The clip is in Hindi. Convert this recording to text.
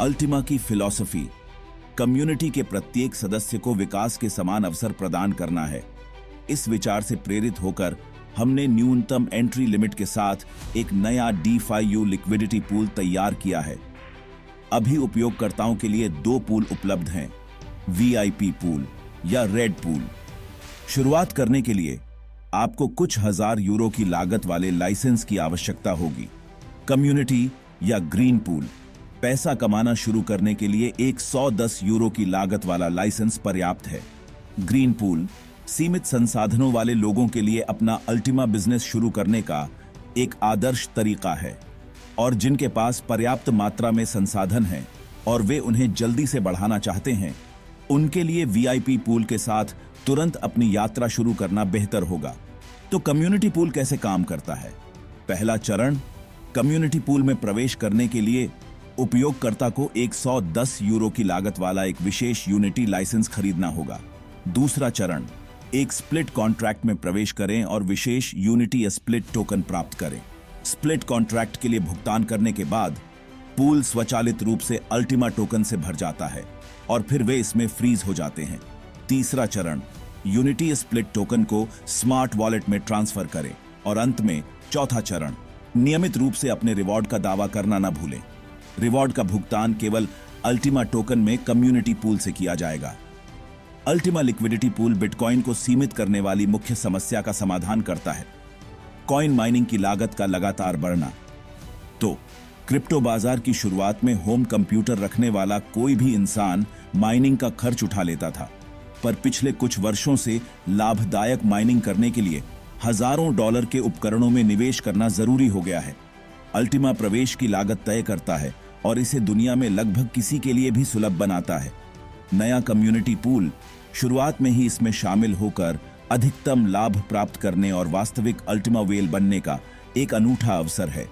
अल्टीमा की फिलॉसफी, कम्युनिटी के प्रत्येक सदस्य को विकास के समान अवसर प्रदान करना है। इस विचार से प्रेरित होकर हमने न्यूनतम एंट्री लिमिट के साथ एक नया डी यू लिक्विडिटी पूल तैयार किया है। अभी उपयोगकर्ताओं के लिए दो पूल उपलब्ध हैं वीआईपी पूल या रेड पूल। शुरुआत करने के लिए आपको कुछ हज़ार यूरो की लागत वाले लाइसेंस की आवश्यकता होगी, कम्युनिटी या ग्रीन पूल। पैसा कमाना शुरू करने के लिए 110 यूरो की लागत वाला लाइसेंस पर्याप्त है। ग्रीन पूल, सीमित संसाधनों वाले लोगों के लिए अपना अल्टीमा बिज़नेस शुरू करने का एक आदर्श तरीका है और जिनके पास पर्याप्त मात्रा में संसाधन हैं और वे उन्हें जल्दी से बढ़ाना चाहते हैं, उनके लिए वीआईपी पूल के साथ तुरंत अपनी यात्रा शुरू करना बेहतर होगा। तो कम्युनिटी पूल कैसे काम करता है? पहला चरण, कम्युनिटी पूल में प्रवेश करने के लिए उपयोगकर्ता को 110 यूरो की लागत वाला एक विशेष यूनिटी लाइसेंस खरीदना होगा। दूसरा चरण, एक स्प्लिट कॉन्ट्रैक्ट में प्रवेश करें और विशेष यूनिटी स्प्लिट टोकन प्राप्त करें। स्प्लिट कॉन्ट्रैक्ट के लिए भुगतान करने के बाद पूल स्वचालित रूप से अल्टीमा टोकन से भर जाता है और फिर वे इसमें फ्रीज हो जाते हैं। तीसरा चरण यूनिटी स्प्लिट टोकन को स्मार्ट वॉलेट में ट्रांसफ़र करें और अंत में चौथा चरण, नियमित रूप से अपने रिवॉर्ड का दावा करना न भूलें। रिवॉर्ड का भुगतान केवल अल्टीमा टोकन में कम्युनिटी पूल से किया जाएगा। अल्टीमा लिक्विडिटी पूल बिटकॉइन को सीमित करने वाली मुख्य समस्या का समाधान करता है। कॉइन माइनिंग की लागत का लगातार बढ़ना। तो क्रिप्टो बाज़ार की शुरुआत में होम कंप्यूटर रखने वाला कोई भी इंसान माइनिंग का खर्च उठा लेता था। पर पिछले कुछ वर्षों से लाभदायक माइनिंग करने के लिए हज़ारों डॉलर के उपकरणों में निवेश करना ज़रूरी हो गया है। अल्टीमा प्रवेश की लागत तय करता है और इसे दुनिया में लगभग किसी के लिए भी सुलभ बनाता है। नया कम्युनिटी पूल शुरुआत में ही इसमें शामिल होकर अधिकतम लाभ प्राप्त करने और वास्तविक अल्टिमा वेल बनने का एक अनूठा अवसर है।